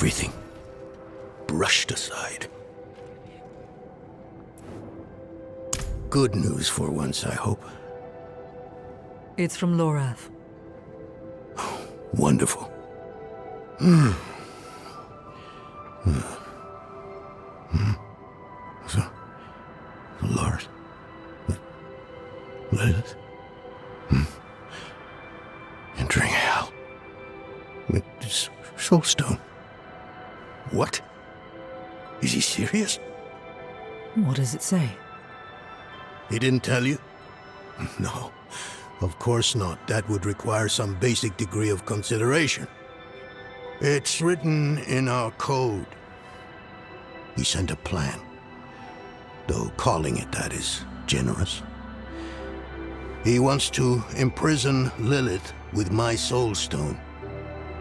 everything brushed aside. Good news for once, I hope. It's from Lorath. Wonderful. Hmm. Hmm. Say? He didn't tell you? No. Of course not. That would require some basic degree of consideration. It's written in our code. He sent a plan. Though calling it that is generous. He wants to imprison Lilith with my soul stone.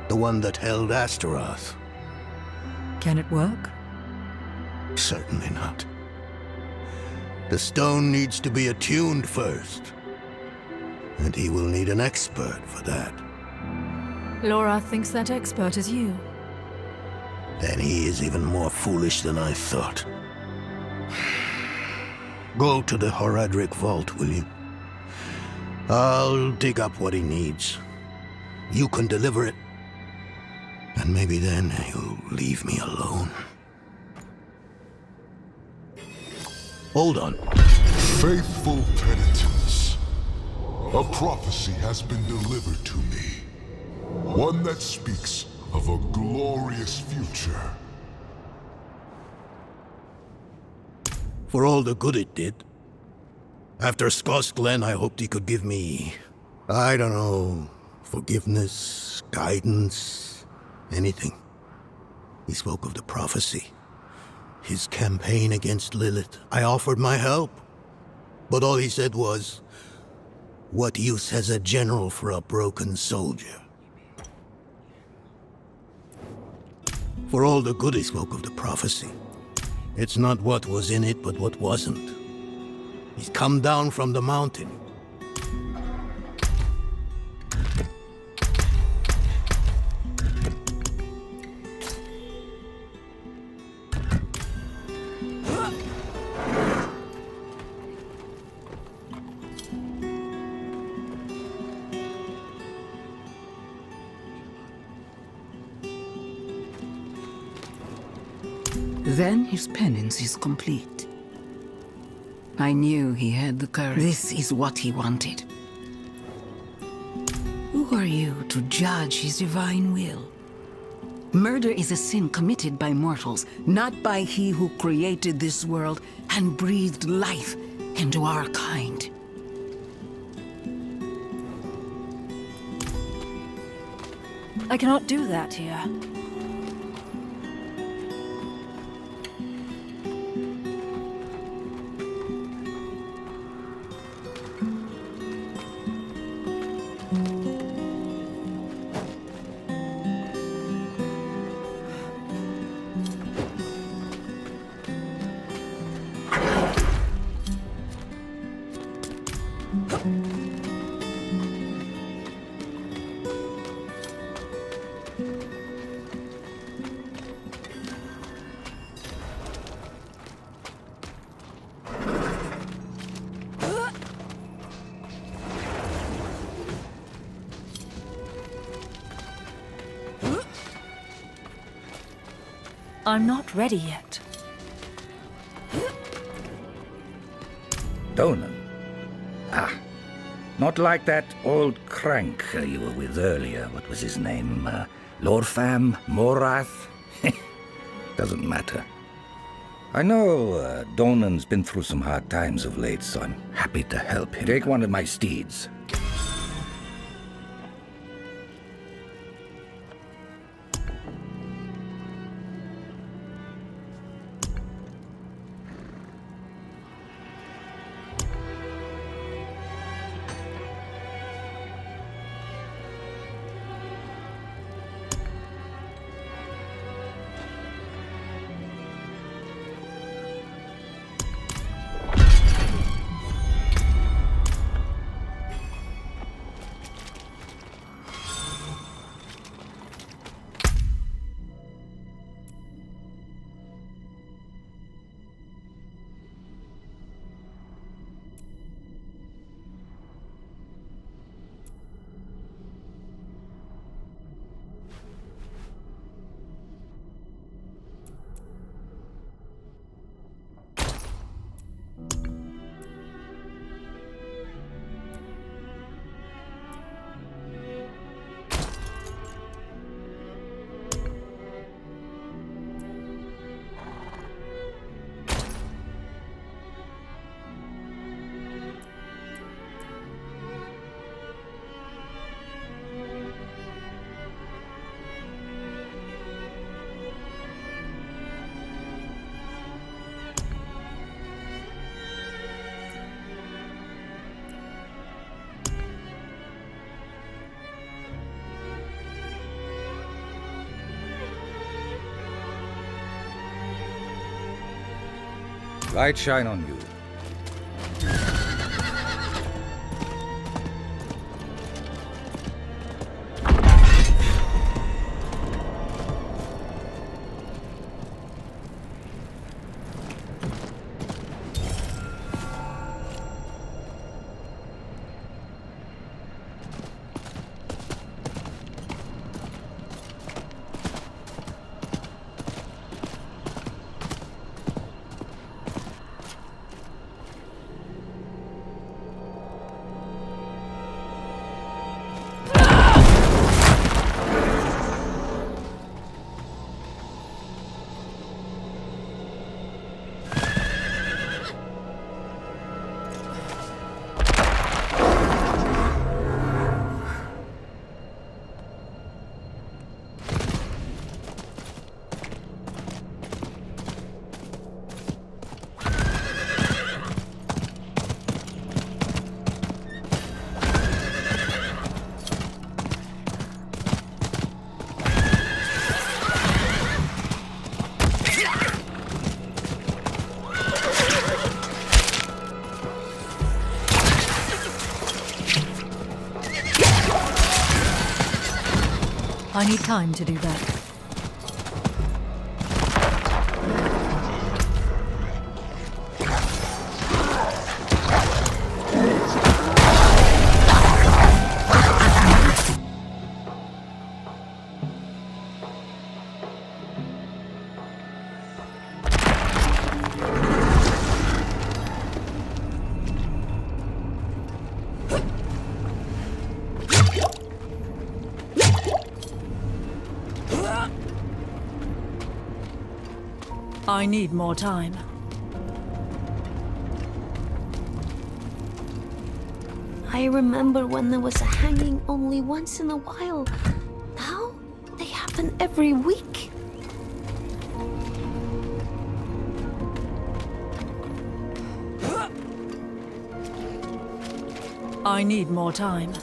The one that held Astaroth. Can it work? Certainly not. The stone needs to be attuned first. And he will need an expert for that. Lorath thinks that expert is you. Then he is even more foolish than I thought. Go to the Horadric vault, will you? I'll dig up what he needs. You can deliver it. And maybe then you'll leave me alone. Hold on. Faithful penitents. A prophecy has been delivered to me. One that speaks of a glorious future. For all the good it did. After Scosglen, I hoped he could give me, I don't know, forgiveness, guidance, anything. He spoke of the prophecy. His campaign against Lilith. I offered my help. But all he said was, what use has a general for a broken soldier? For all the good he spoke of the prophecy. It's not what was in it, but what wasn't. He's come down from the mountain. Then his penance is complete. I knew he had the courage. This is what he wanted. Who are you to judge his divine will? Murder is a sin committed by mortals, not by he who created this world and breathed life into our kind. I cannot do that here. Not ready yet. Donan? Ah, not like that old crank uh, you were with earlier. What was his name? Uh, Lorfam? Morath? Doesn't matter. I know uh, Donan's been through some hard times of late, so I'm happy to help him. Take one of my steeds. Light shine on you. Need time to do that. I need more time. I remember when there was a hanging only once in a while. Now, they happen every week. I need more time.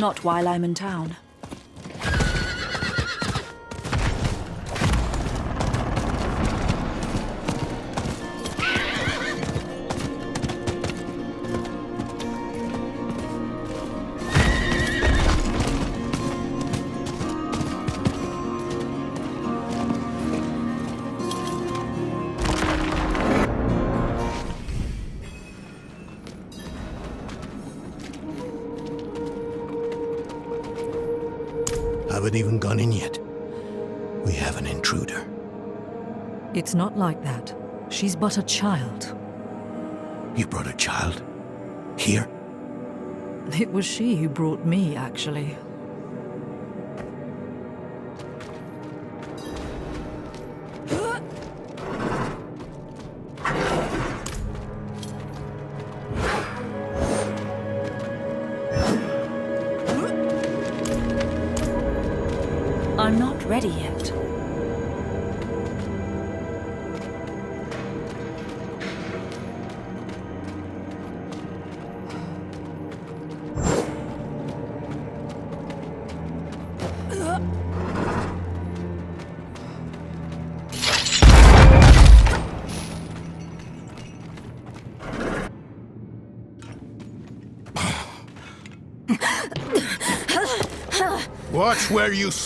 Not while I'm in town. It's not like that. She's but a child. You brought a child? Here? It was she who brought me, actually.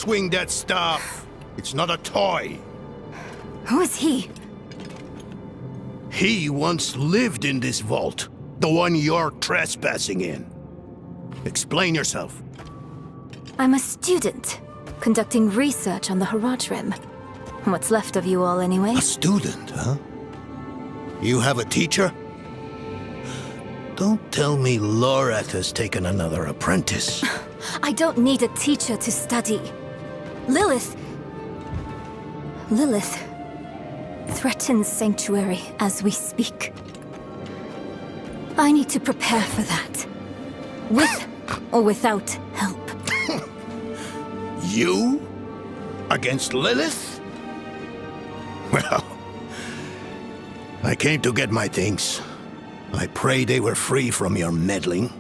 Swing that staff. It's not a toy. Who is he? He once lived in this vault. The one you're trespassing in. Explain yourself. I'm a student, conducting research on the Horadrim. What's left of you all, anyway? A student, huh? You have a teacher? Don't tell me Lorath has taken another apprentice. I don't need a teacher to study. Lilith... Lilith... threatens Sanctuary as we speak. I need to prepare for that. With or without help. You? Against Lilith? Well, I came to get my things. I pray they were free from your meddling.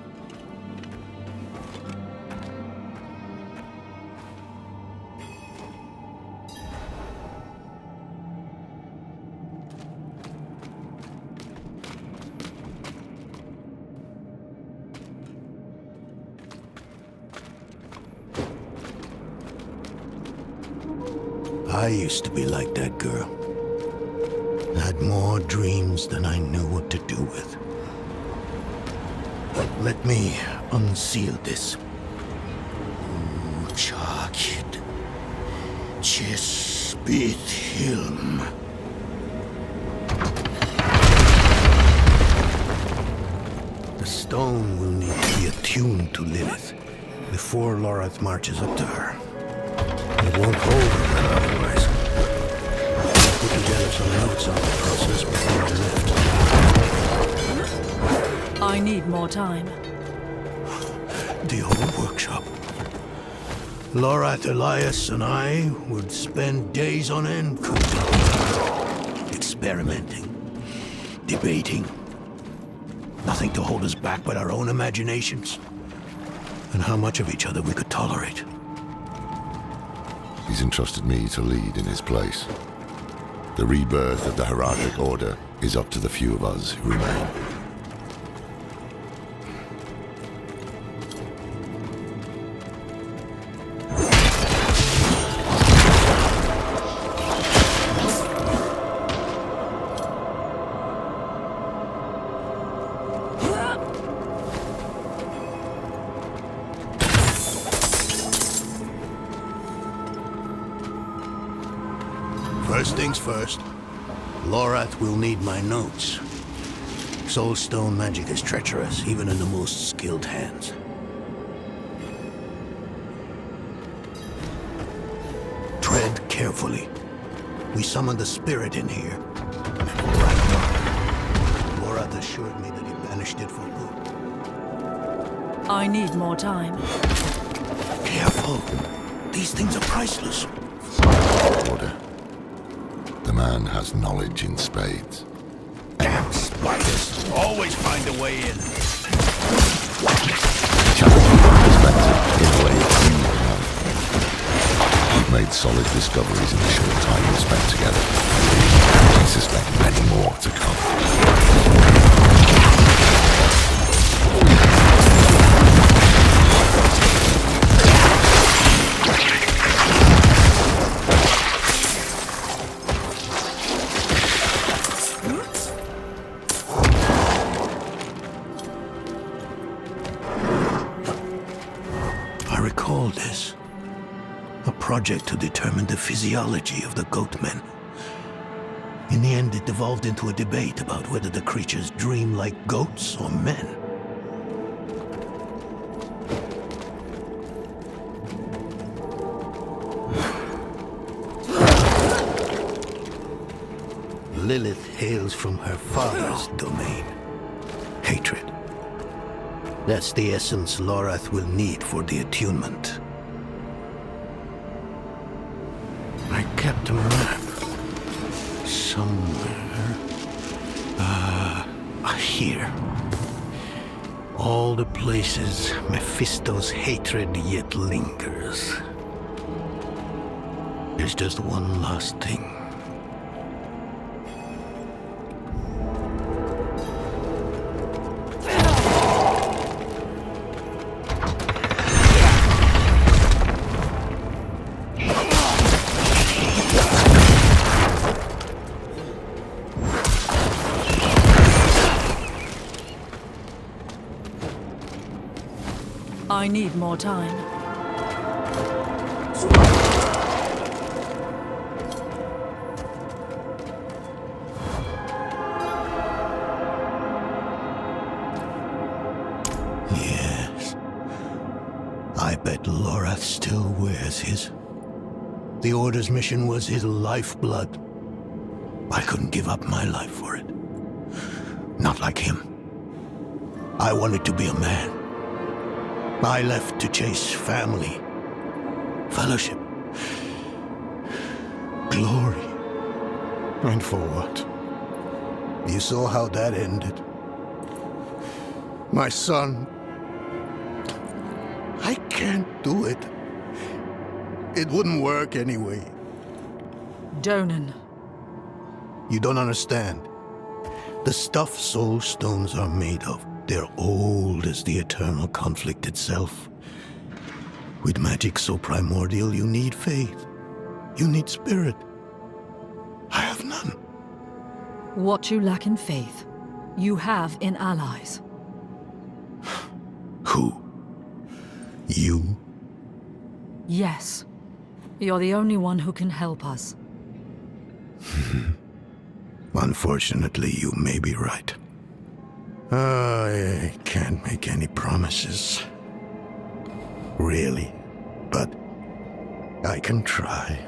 Used to be like that girl. Had more dreams than I knew what to do with. Let me unseal this. Chakid. Chespit Hilm. The stone will need to be attuned to Lilith before Lorath marches up to her. It won't hold her otherwise. I some notes on the process before I left. I need more time. The old workshop. Lorath Elias and I would spend days on end experimenting, debating. Nothing to hold us back but our own imaginations. And how much of each other we could tolerate. He's entrusted me to lead in his place. The rebirth of the Horadric Order is up to the few of us who remain. Magic is treacherous, even in the most skilled hands. Tread carefully. We summoned the spirit in here. And right dark. Assured me that he banished it for good. I need more time. Careful. These things are priceless. Order. The man has knowledge in spades. Damn. Always find a way in. Challenging your perspective in a way few have. We've made solid discoveries in the short time we spent together. I suspect many more to come. Recall this. A project to determine the physiology of the goatmen. In the end, it devolved into a debate about whether the creatures dream like goats or men. Lilith hails from her father's domain. That's the essence Lorath will need for the attunement. I kept a map. Somewhere. Uh, here. All the places Mephisto's hatred yet lingers. There's just one last thing. More time. Yes. I bet Lorath still wears his. The Order's mission was his lifeblood. I couldn't give up my life for it. Not like him. I wanted to be a man. I left to chase family, fellowship, glory. And for what? You saw how that ended. My son. I can't do it. It wouldn't work anyway. Donan. You don't understand. The stuff soul stones are made of, they're old as the eternal conflict itself. With magic so primordial, you need faith. You need spirit. I have none. What you lack in faith, you have in allies. Who? You? Yes. You're the only one who can help us. Unfortunately, you may be right. I can't make any promises. Really. But I can try.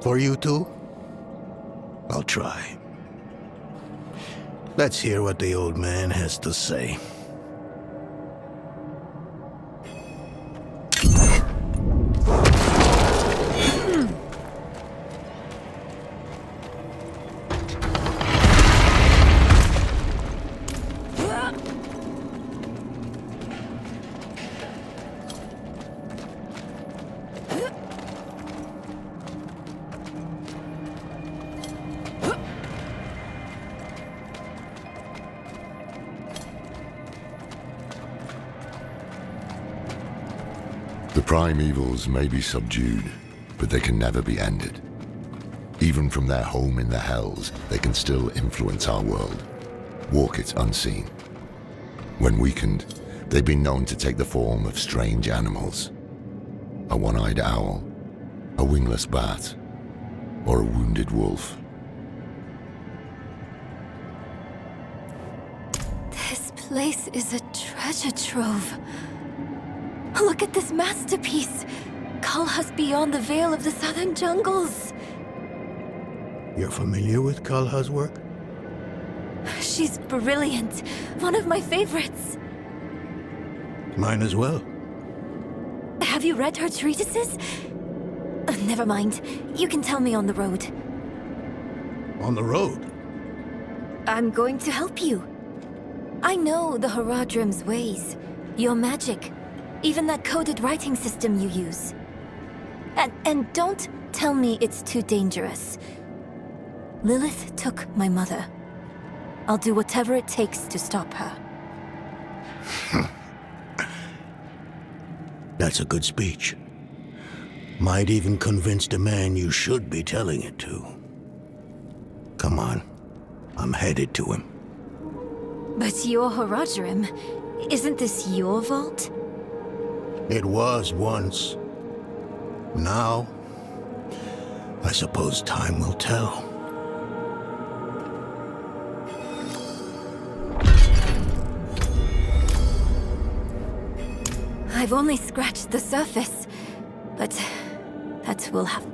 For you two, I'll try. Let's hear what the old man has to say. The primevals may be subdued, but they can never be ended. Even from their home in the Hells, they can still influence our world, walk it unseen. When weakened, they've been known to take the form of strange animals. A one-eyed owl, a wingless bat, or a wounded wolf. This place is a treasure trove. Look at this masterpiece! Kalhas beyond the veil of the southern jungles. You're familiar with Kalha's work? She's brilliant. One of my favorites. Mine as well. Have you read her treatises? Uh, never mind. You can tell me on the road. On the road? I'm going to help you. I know the Horadrim's ways. Your magic. Even that coded writing system you use. And, and don't tell me it's too dangerous. Lilith took my mother. I'll do whatever it takes to stop her. That's a good speech. Might even convince the man you should be telling it to. Come on. I'm headed to him. But your Horadrim, isn't this your vault? It was once. Now, I suppose time will tell. I've only scratched the surface, but that will have...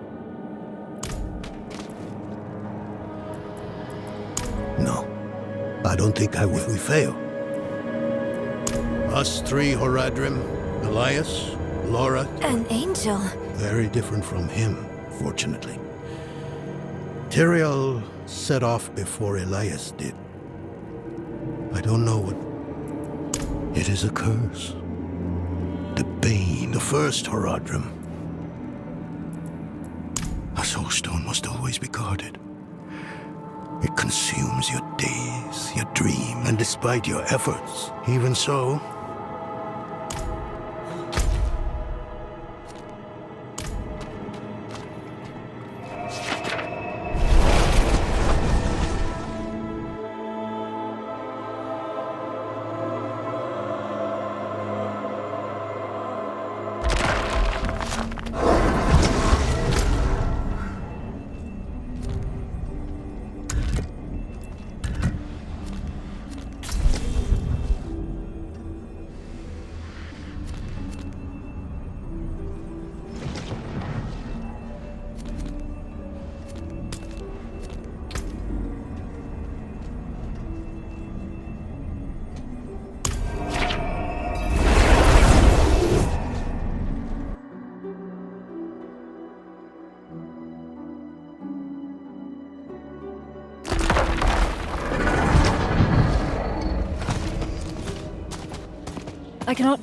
No, I don't think I will. If we fail, us three, Horadrim, Elias, Lorath, An angel. very different from him, fortunately. Tyrael set off before Elias did. I don't know what... It is a curse. The Bane, the first Horadrim. A soul stone must always be guarded. It consumes your days, your dream, and despite your efforts, even so,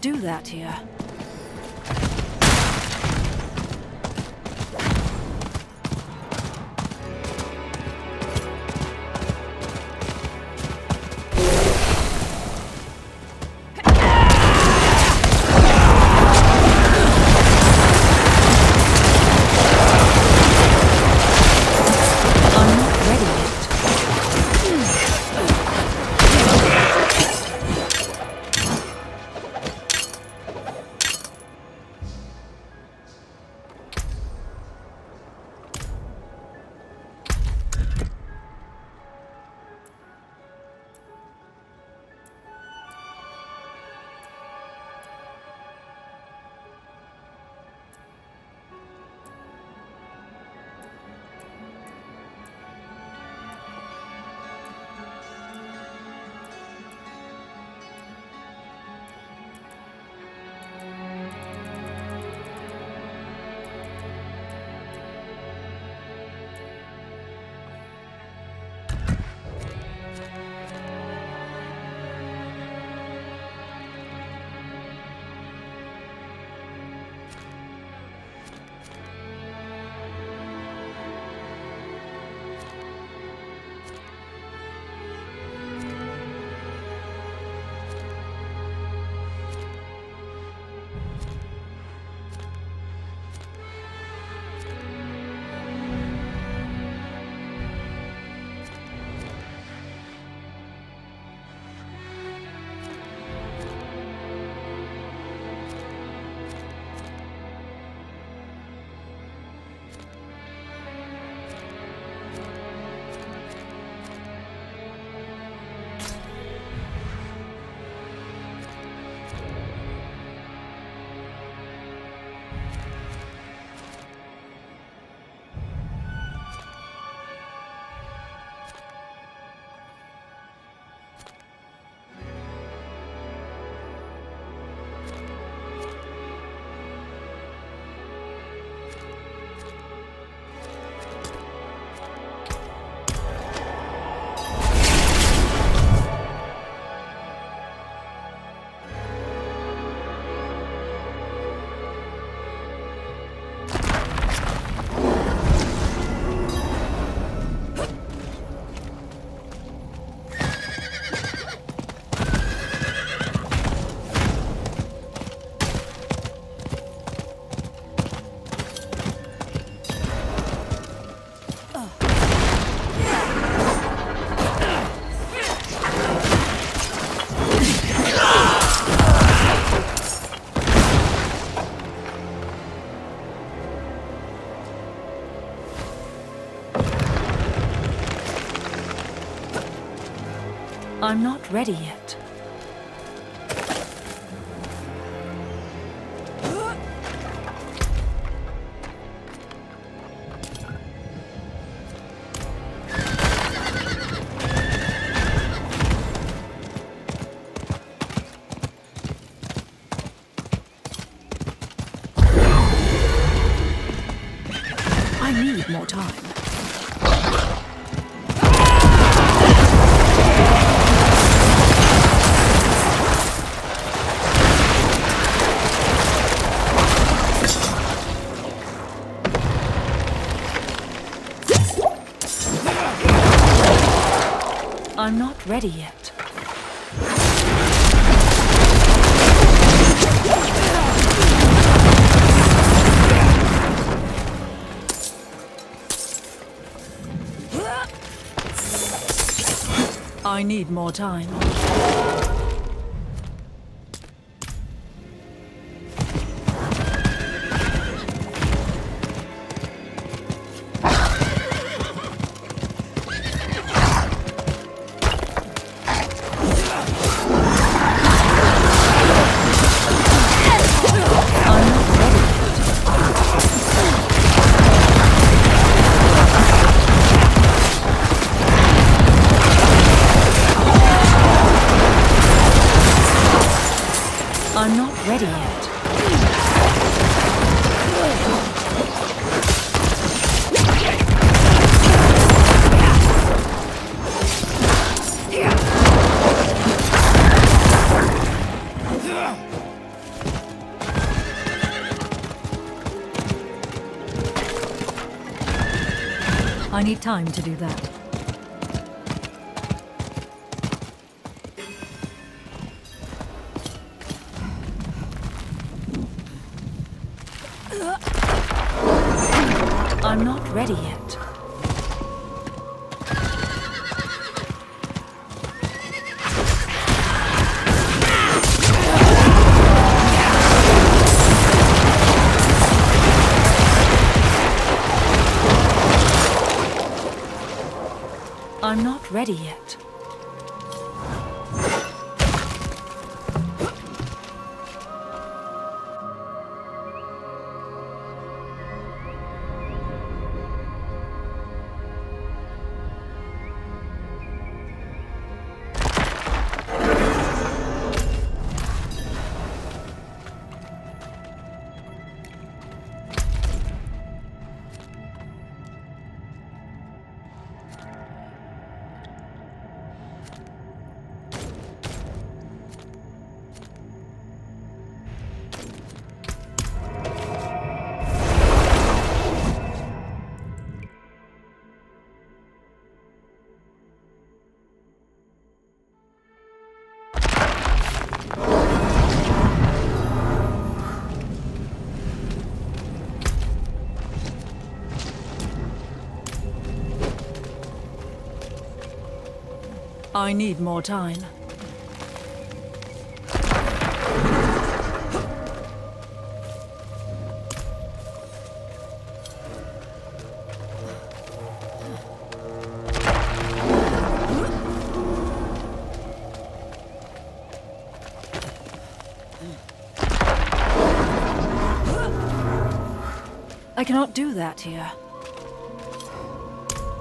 do that here. Ready yet. Not ready yet. I need more time. Need time to do that. I need more time. I cannot do that here.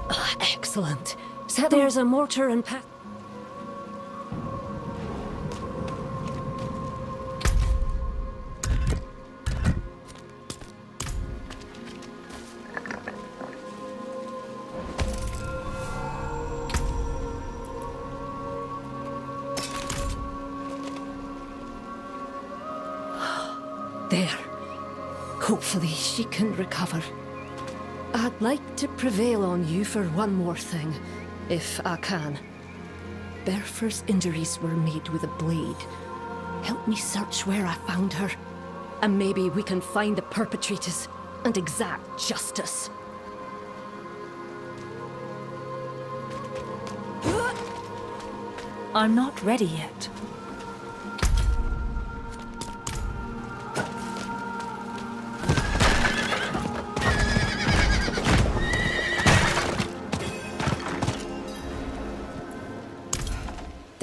Ah, excellent. So there's a mortar and pa- recover. I'd like to prevail on you for one more thing, if I can. Bertha's injuries were made with a blade. Help me search where I found her, and maybe we can find the perpetrators and exact justice. I'm not ready yet.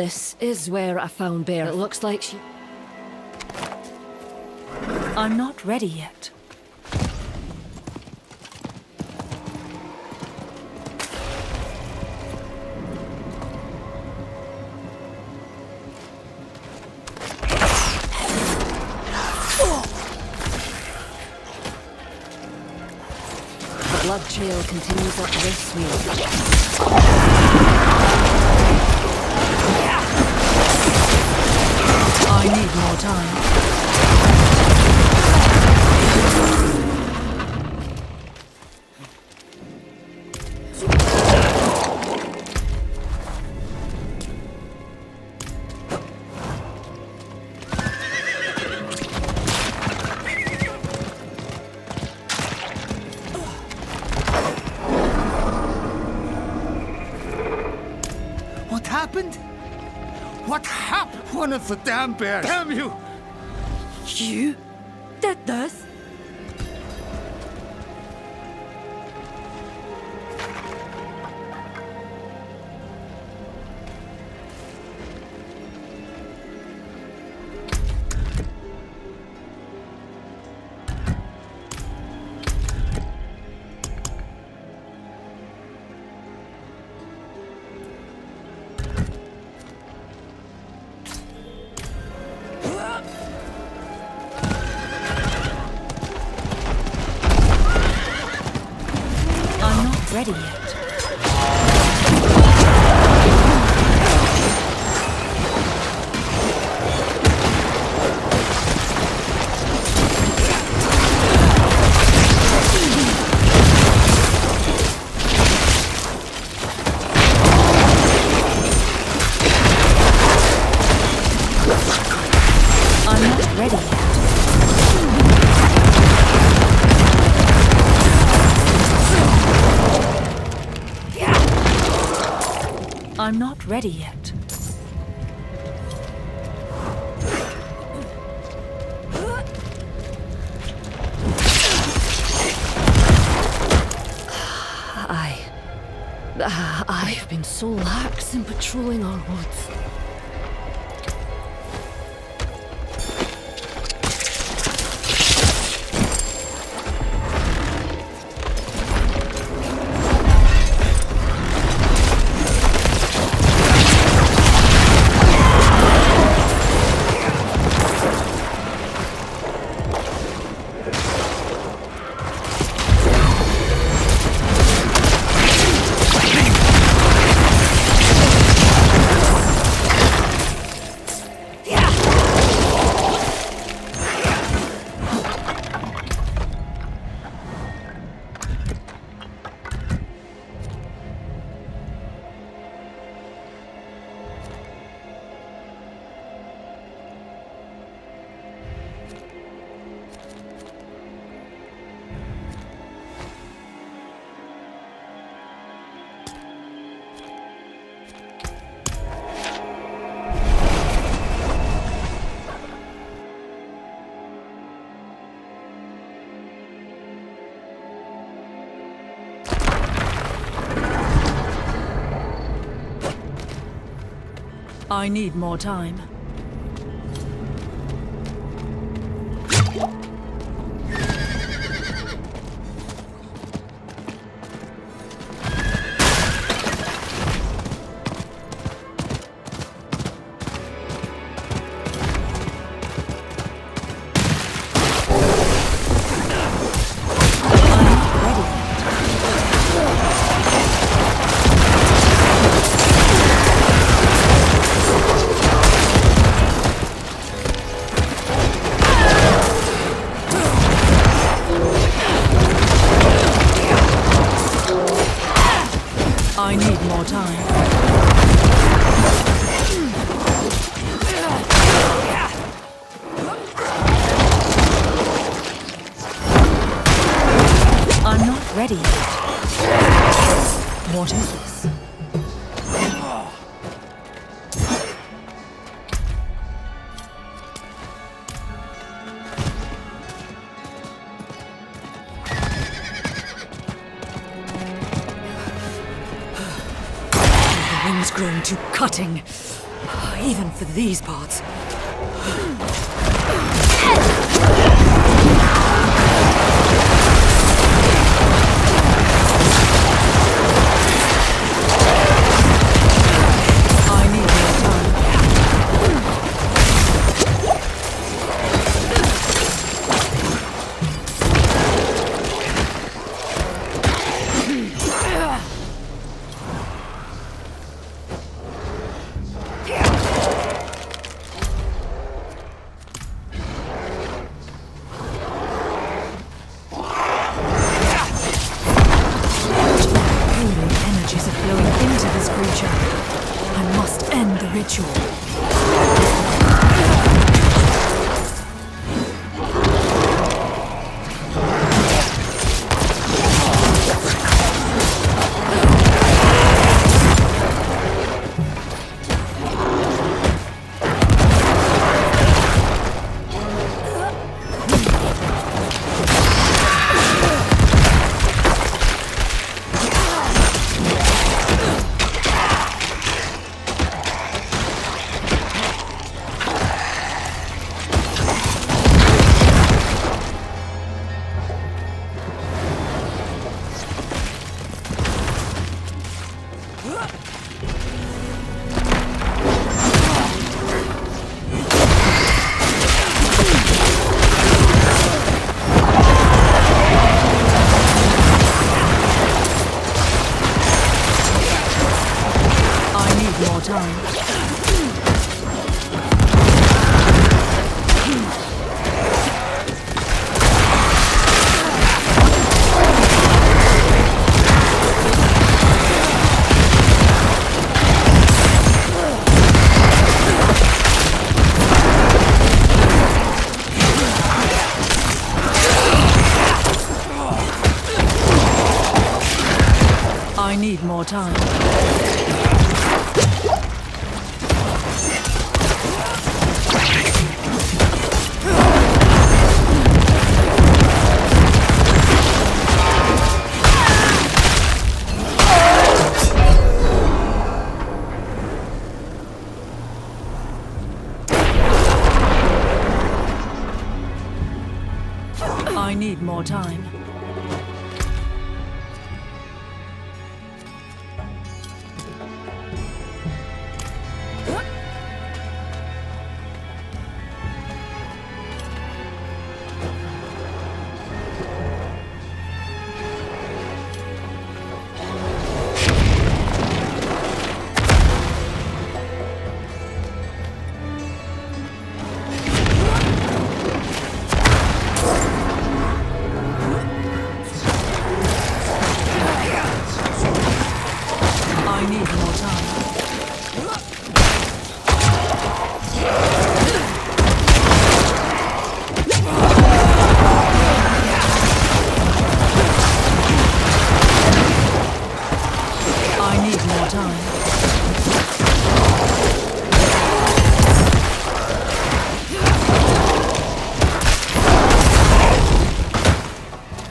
This is where I found Bear. It looks like she... I'm not ready yet. Blood trail continues up this way. Need more time. Damn bears. Damn you! You ready yet. I. Ah, I've been so lax in patrolling our woods. I need more time. The wind's grown too cutting. Even for these parts.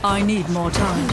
I need more time.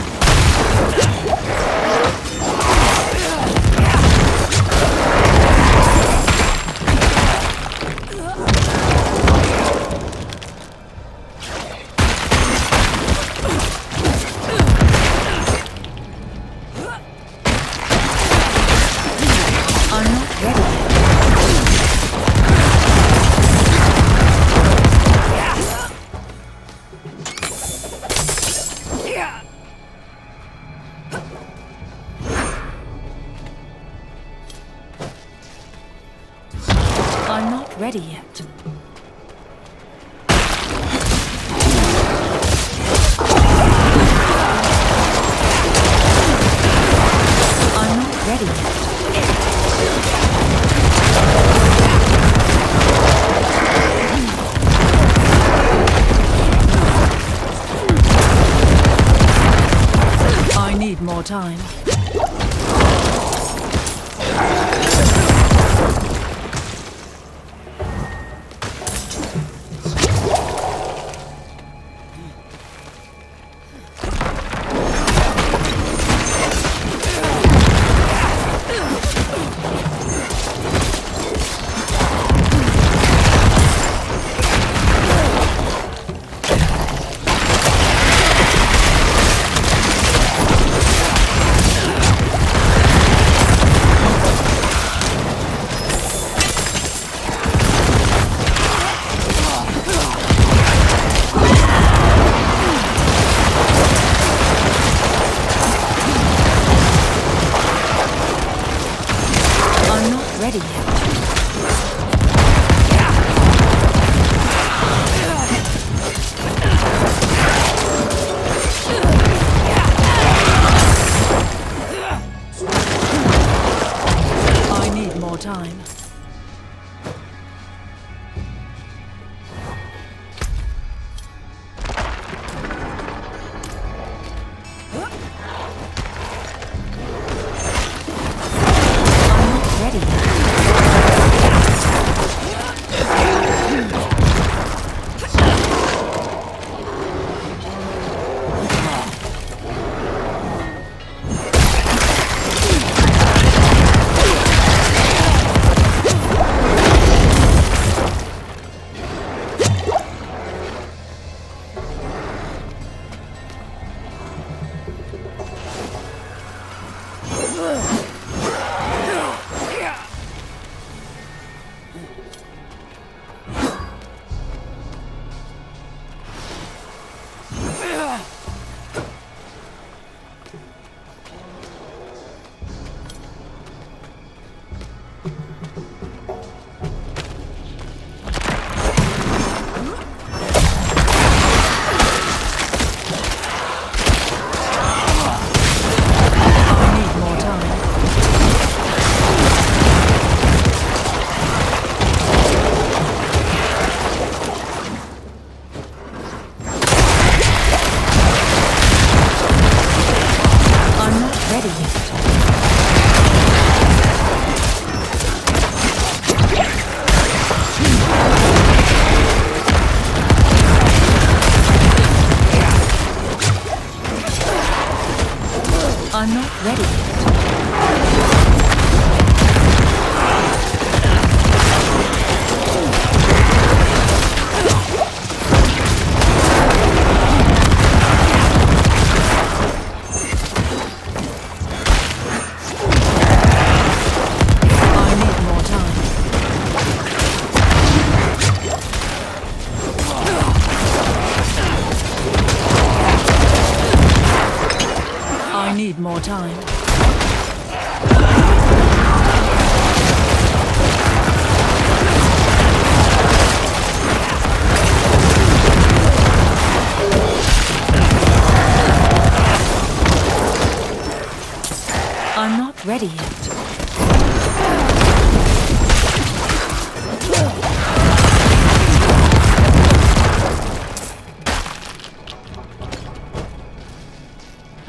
Ready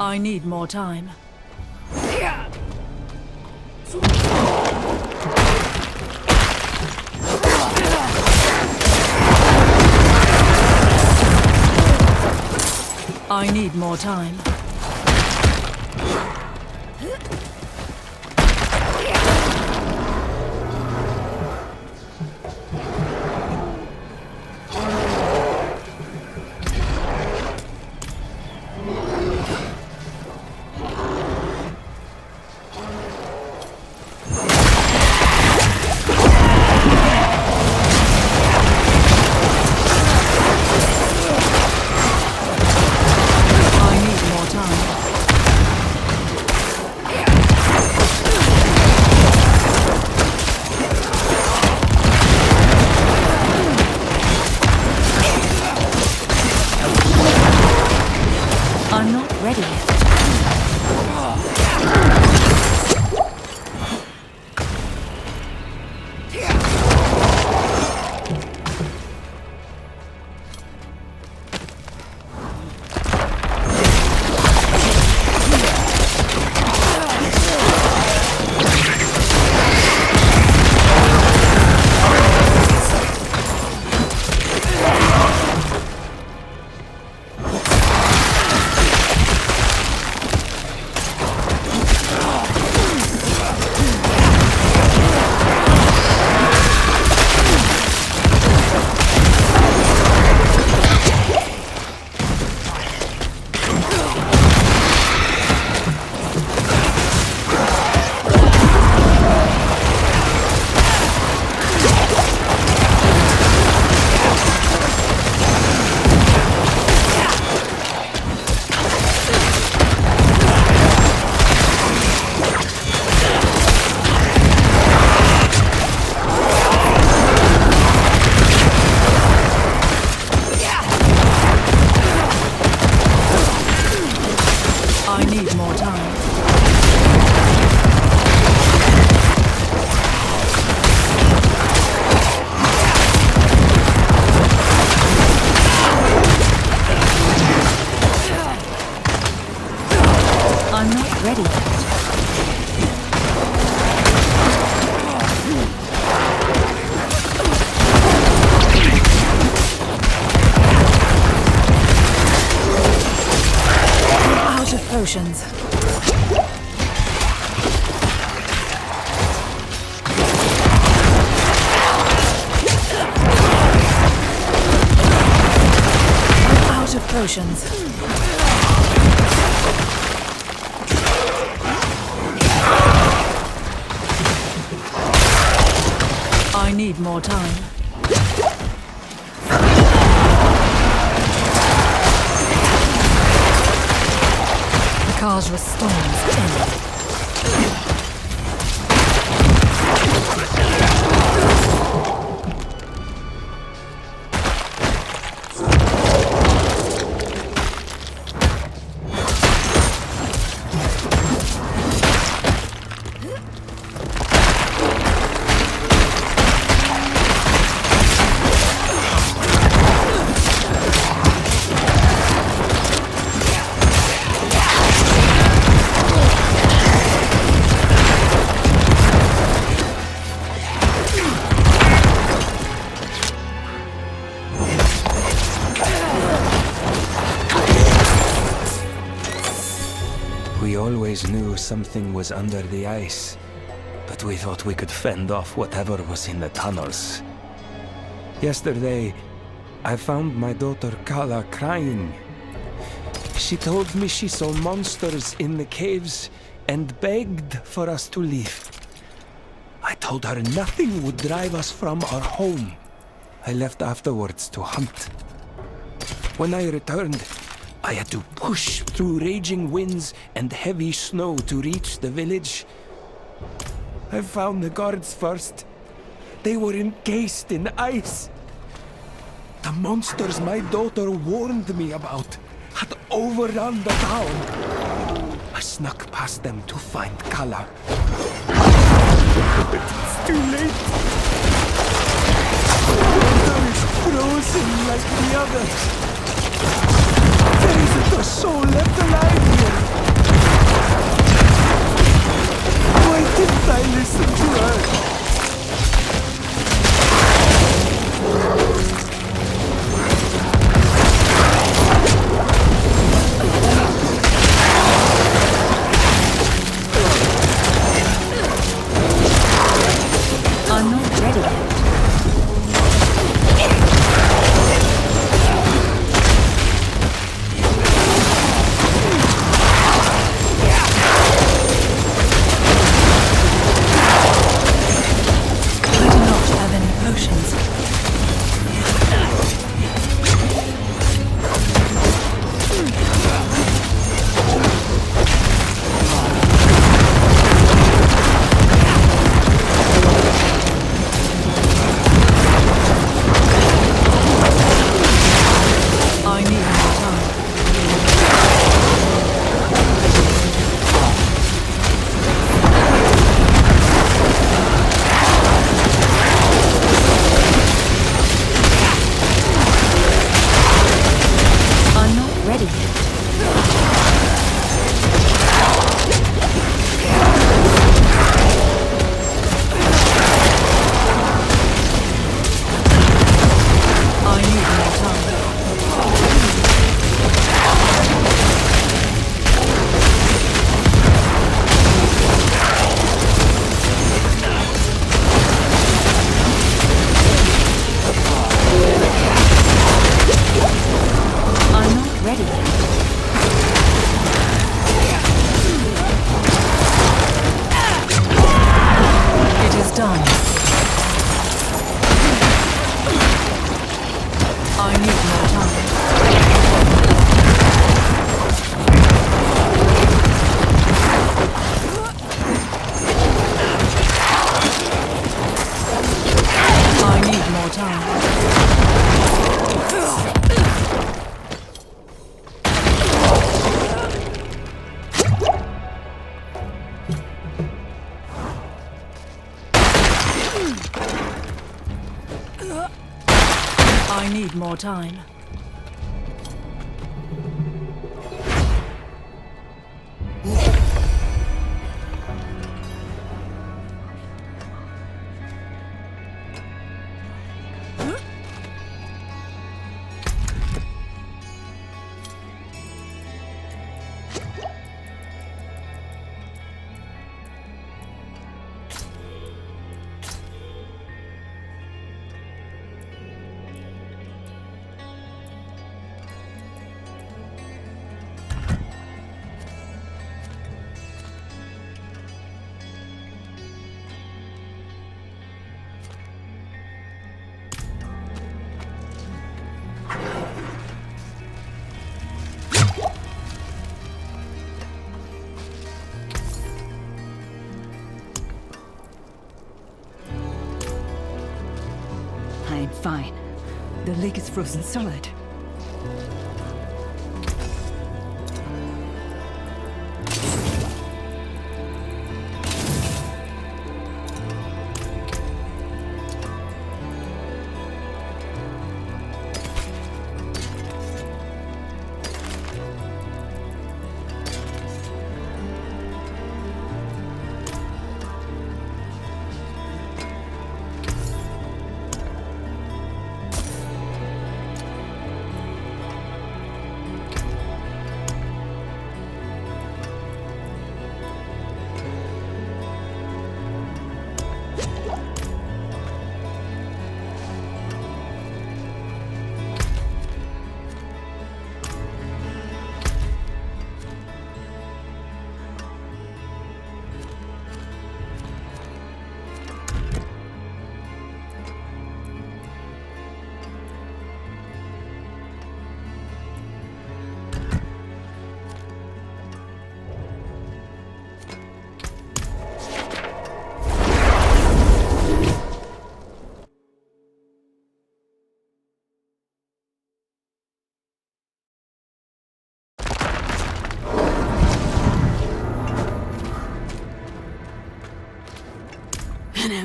I need more time. I need more time. Potions. Out of potions. I need more time. The car's storms end. Something was under the ice, but we thought we could fend off whatever was in the tunnels. Yesterday, I found my daughter Kala crying. She told me she saw monsters in the caves and begged for us to leave. I told her nothing would drive us from our home. I left afterwards to hunt. When I returned, I had to push through raging winds and heavy snow to reach the village. I found the guards first. They were encased in ice. The monsters my daughter warned me about had overrun the town. I snuck past them to find Kala. It's too late. Mother is frozen like the others. A soul left alive here. Why didn't I listen to her? Ready lake is frozen solid.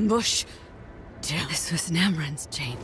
Ambush? This was Namran's chain.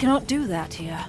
Cannot do that here.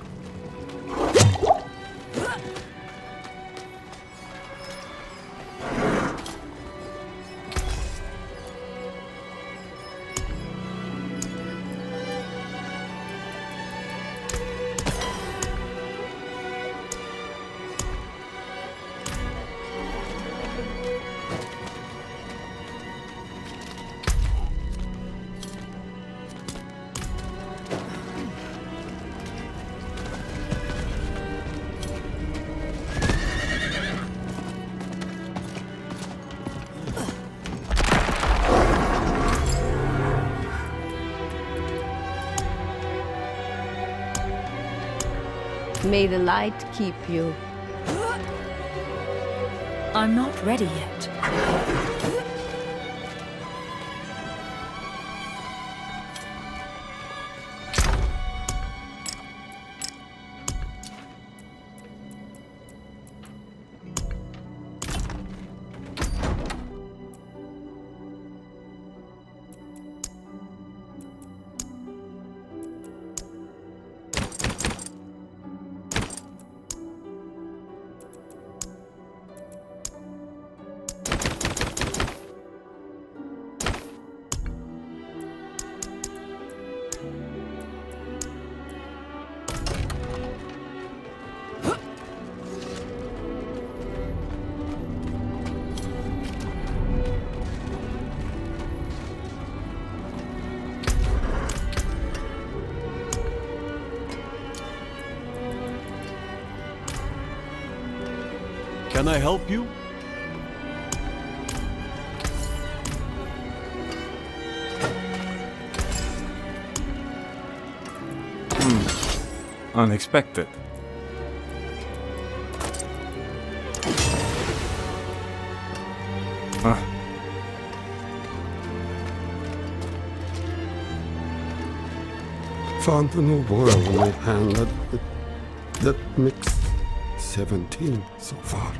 May the light keep you. I'm not ready yet. Can I help you? Hmm. Unexpected. Found a new boil in my hand that, that makes 17 so far.